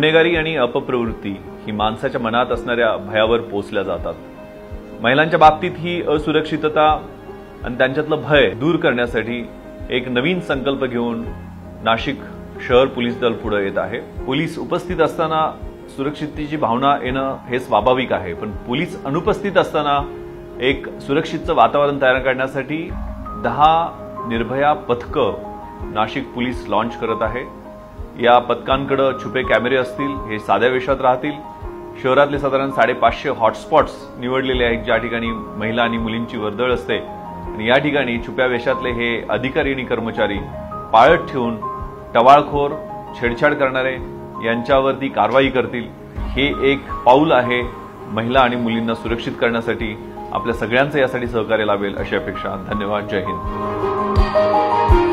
गुन्हेगारी आणि अपप्रवृत्ती ही माणसाच्या मनात असणाऱ्या भयावर पोचल्या जातात. महिलांच्या बाबतीत ही असुरक्षितता आणि त्यांच्यातलं भय दूर करण्यासाठी एक नवीन संकल्प घेऊन नाशिक शहर पोलीस दल पुढे येत आहे. पोलीस उपस्थित असताना सुरक्षिततेची भावना येणं हे स्वाभाविक आहे. पण पोलीस अनुपस्थित असताना एक सुरक्षितचं वातावरण तयार करण्यासाठी दहा निर्भया पथकं नाशिक पोलीस लॉन्च करत आहे. या पथकांकडं छुपे कॅमेरे असतील हे साध्या वेशात राहतील. शहरातले साधारण साडेपाचशे हॉटस्पॉट्स निवडलेले आहेत ज्या ठिकाणी महिला आणि मुलींची वर्दळ असते. आणि या ठिकाणी छुप्या वेशातले हे अधिकारी आणि कर्मचारी पाळत ठेवून टवाळखोर छेडछाड करणारे यांच्यावरती कारवाई करतील. हे एक पाऊल आहे महिला आणि मुलींना सुरक्षित करण्यासाठी. आपल्या सगळ्यांचं यासाठी सहकार्य लाभेल अशी अपेक्षा. धन्यवाद. जय हिंद.